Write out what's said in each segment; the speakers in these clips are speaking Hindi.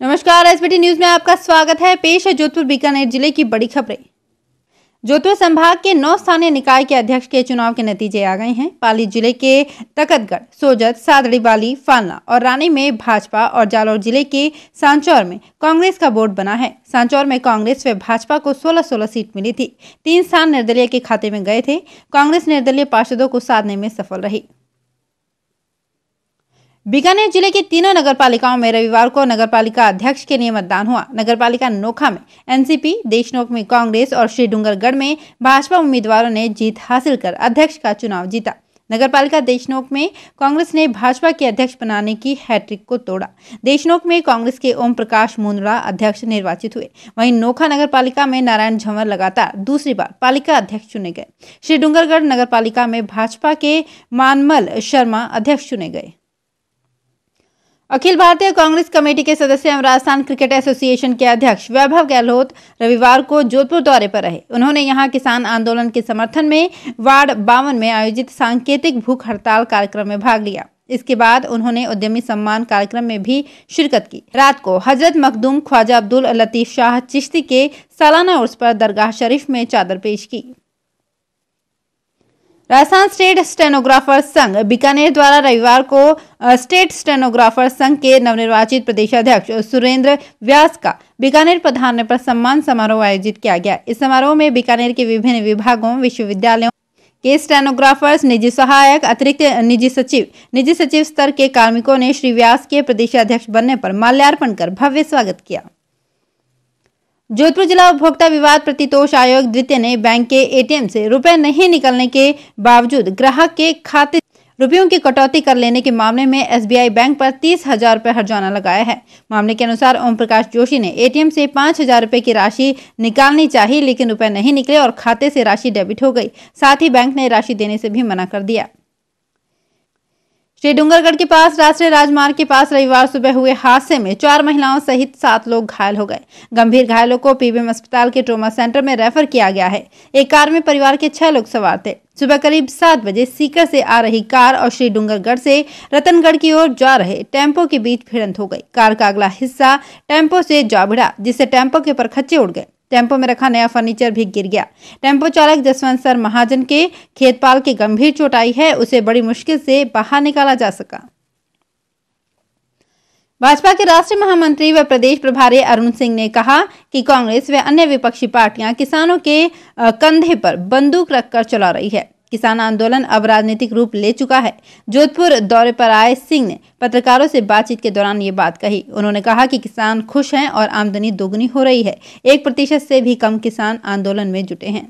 नमस्कार एसबीटी न्यूज़ में आपका स्वागत है। पेश है जोधपुर बीकानेर ज़िले की बड़ी खबरें। जोधपुर संभाग के नौ स्थानीय निकाय के अध्यक्ष के चुनाव के नतीजे आ गए हैं। पाली ज़िले के तकतगढ़, सोजत, सादड़ी बाली फालना और रानी में भाजपा और जालौर ज़िले के सांचौर में कांग्रेस का बोर्ड बना है। सांचौर में कांग्रेस व भाजपा को 16-16 सीट मिली थी। तीन स्थान निर्दलीय के खाते में गए थे। कांग्रेस निर्दलीय पार्षदों को साधने में सफल रही। बीकानेर ज़िले की तीनों नगर पालिकाओं में रविवार को नगर पालिका अध्यक्ष के लिए मतदान हुआ। नगर पालिका नोखा में, एनसीपी, देशनोक में कांग्रेस और श्री डूंगरगढ़ में भाजपा उम्मीदवारों ने जीत हासिल कर अध्यक्ष का चुनाव जीता। नगर पालिका देशनोक में कांग्रेस ने भाजपा के अध्यक्ष बनाने की हैट्रिक को तोड़ा। देशनोक में कांग्रेस के ओम प्रकाश मुंद्रा अध्यक्ष निर्वाचित हुए। वहीं नोखा नगर पालिका में नारायण झंवर लगातार दूसरी बार पालिका अध्यक्ष चुने गए। श्री डूंगरगढ़ नगर पालिका में भाजपा के मानमल शर्मा अध्यक्ष चुने गए। अखिल भारतीय कांग्रेस कमेटी के सदस्य एवं राजस्थान क्रिकेट एसोसिएशन के अध्यक्ष वैभव गहलोत रविवार को जोधपुर दौरे पर रहे। उन्होंने यहाँ किसान आंदोलन के समर्थन में वार्ड बावन में आयोजित सांकेतिक भूख हड़ताल कार्यक्रम में भाग लिया। इसके बाद उन्होंने उद्यमी सम्मान कार्यक्रम में भी शिरकत की। रात को हज़रत मखदूम ख्वाजा अब्दुल लतीफ शाह चिश्ती के सालाना उर्स पर दरगाह शरीफ में चादर पेश की। राजस्थान स्टेट स्टेनोग्राफर संघ बीकानेर द्वारा रविवार को स्टेट स्टेनोग्राफर संघ के नवनिर्वाचित प्रदेशाध्यक्ष सुरेंद्र व्यास का बीकानेर प्रधान पर सम्मान समारोह आयोजित किया गया। इस समारोह में बीकानेर के विभिन्न विभागों, विश्वविद्यालयों के स्टेनोग्राफर्स, निजी सहायक, अतिरिक्त निजी सचिव निजी सचिव स्तर के कार्मिकों ने श्री व्यास के प्रदेशाध्यक्ष बनने पर माल्यार्पण कर भव्य स्वागत किया। जोधपुर जिला उपभोक्ता विवाद प्रतितोष आयोग द्वितीय ने बैंक के एटीएम से रुपए नहीं निकलने के बावजूद ग्राहक के खाते रुपयों की कटौती कर लेने के मामले में एसबीआई बैंक पर तीस हज़ार रूपए हर्जाना लगाया है। मामले के अनुसार ओम प्रकाश जोशी ने एटीएम से पाँच हज़ार रूपए की राशि निकालनी चाहिए, लेकिन रुपए नहीं निकले और खाते से राशि डेबिट हो गई। साथ ही बैंक ने राशि देने से भी मना कर दिया। श्री डूंगरगढ़ के पास, राष्ट्रीय राजमार्ग के पास रविवार सुबह हुए हादसे में चार महिलाओं सहित सात लोग घायल हो गए। गंभीर घायलों को पीबीएम अस्पताल के ट्रोमा सेंटर में रेफर किया गया है। एक कार में परिवार के छह लोग सवार थे। सुबह करीब सात बजे सीकर से आ रही कार और श्री डूंगरगढ़ से रतनगढ़ की ओर जा रहे टेंपो के बीच भिड़ंत हो गई। कार का अगला हिस्सा टेंपो से जा भिड़ा, जिससे टेंपो के परखच्चे उड़ गए। टेंपो में रखा नया फर्नीचर भी गिर गया। टेंपो चालक जसवंत सर महाजन के खेतपाल की गंभीर चोट आई है, उसे बड़ी मुश्किल से बाहर निकाला जा सका। भाजपा के राष्ट्रीय महामंत्री व प्रदेश प्रभारी अरुण सिंह ने कहा कि कांग्रेस व अन्य विपक्षी पार्टियाँ किसानों के कंधे पर बंदूक रखकर चला रही है। किसान आंदोलन अब राजनीतिक रूप ले चुका है। जोधपुर दौरे पर आए सिंह ने पत्रकारों से बातचीत के दौरान ये बात कही। उन्होंने कहा कि किसान खुश हैं और आमदनी दोगुनी हो रही है। एक प्रतिशत से भी कम किसान आंदोलन में जुटे हैं।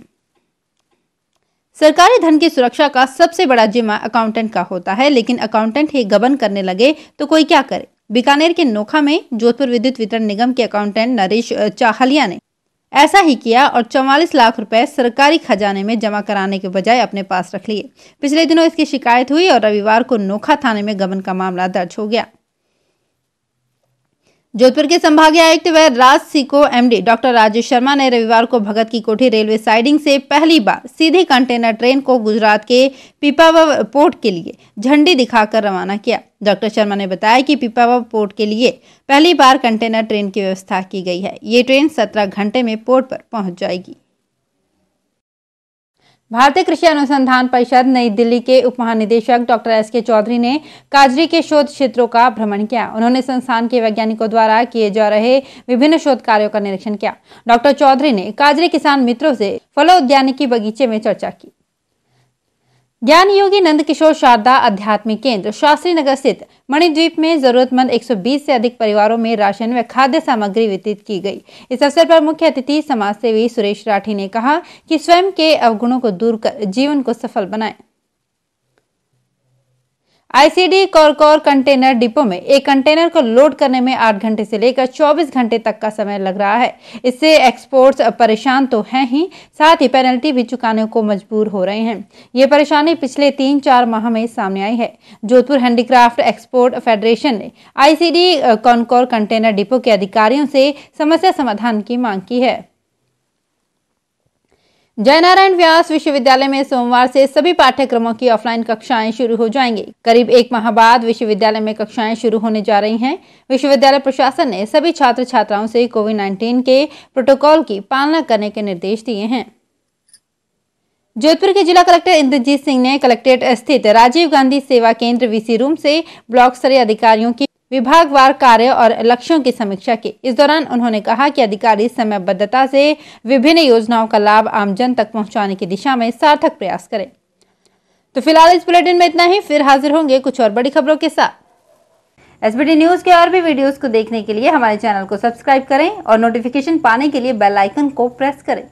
सरकारी धन की सुरक्षा का सबसे बड़ा जिम्मा अकाउंटेंट का होता है, लेकिन अकाउंटेंट ही गबन करने लगे तो कोई क्या करे? बीकानेर के नोखा में जोधपुर विद्युत वितरण निगम के अकाउंटेंट नरेश चाहलिया ने ऐसा ही किया और चौवालीस लाख रुपए सरकारी खजाने में जमा कराने के बजाय अपने पास रख लिए। पिछले दिनों इसकी शिकायत हुई और रविवार को नोखा थाने में गबन का मामला दर्ज हो गया। जोधपुर के संभागीय आयुक्त व RAJSICO MD doctor Rajesh Sharma ने रविवार को भगत की कोठी रेलवे साइडिंग से पहली बार सीधी कंटेनर ट्रेन को गुजरात के पिपावा पोर्ट के लिए झंडी दिखाकर रवाना किया। डॉक्टर शर्मा ने बताया कि पिपावा पोर्ट के लिए पहली बार कंटेनर ट्रेन की व्यवस्था की गई है। ये ट्रेन सत्रह घंटे में पोर्ट पर पहुँच जाएगी। भारतीय कृषि अनुसंधान परिषद नई दिल्ली के उप महानिदेशक डॉक्टर एस के चौधरी ने काजरी के शोध क्षेत्रों का भ्रमण किया। उन्होंने संस्थान के वैज्ञानिकों द्वारा किए जा रहे विभिन्न शोध कार्यों का निरीक्षण किया। डॉक्टर चौधरी ने काजरी किसान मित्रों से फलोद्यानिकी बगीचे में चर्चा की। ज्ञान योगी नंद किशोर शारदा आध्यात्मिक केंद्र, शास्त्री नगर स्थित मणिद्वीप में जरूरतमंद 120 से अधिक परिवारों में राशन व खाद्य सामग्री वितरित की गई। इस अवसर पर मुख्य अतिथि समाज सेवी सुरेश राठी ने कहा कि स्वयं के अवगुणों को दूर कर जीवन को सफल बनाएँ। आईसीडी कौरकौर कंटेनर डिपो में एक कंटेनर को लोड करने में आठ घंटे से लेकर 24 घंटे तक का समय लग रहा है। इससे एक्सपोर्ट्स परेशान तो हैं ही, साथ ही पेनल्टी भी चुकाने को मजबूर हो रहे हैं। ये परेशानी पिछले तीन चार माह में सामने आई है। जोधपुर हैंडीक्राफ्ट एक्सपोर्ट फेडरेशन ने आईसीडी कौनकौर कंटेनर डिपो के अधिकारियों से समस्या समाधान की मांग की है। जयनारायण व्यास विश्वविद्यालय में सोमवार से सभी पाठ्यक्रमों की ऑफलाइन कक्षाएँ शुरू हो जाएँगी। करीब एक माह बाद विश्वविद्यालय में कक्षाएँ शुरू होने जा रही हैं। विश्वविद्यालय प्रशासन ने सभी छात्र छात्राओं से कोविड 19 के प्रोटोकॉल की पालना करने के निर्देश दिए हैं। जोधपुर के जिला कलेक्टर इंद्रजीत सिंह ने कलेक्ट्रेट स्थित राजीव गांधी सेवा केंद्र वीसी रूम से ब्लॉक स्तरीय अधिकारियों की विभागवार कार्य और लक्ष्यों की समीक्षा की। इस दौरान उन्होंने कहा कि अधिकारी समयबद्धता से विभिन्न योजनाओं का लाभ आमजन तक पहुँचाने की दिशा में सार्थक प्रयास करें। तो फ़िलहाल इस बुलेटिन में इतना ही। फिर हाजिर होंगे कुछ और बड़ी खबरों के साथ। एसबीटी न्यूज़ के और भी वीडियोस को देखने के लिए हमारे चैनल को सब्सक्राइब करें और नोटिफिकेशन पाने के लिए बेल आइकन को प्रेस करें।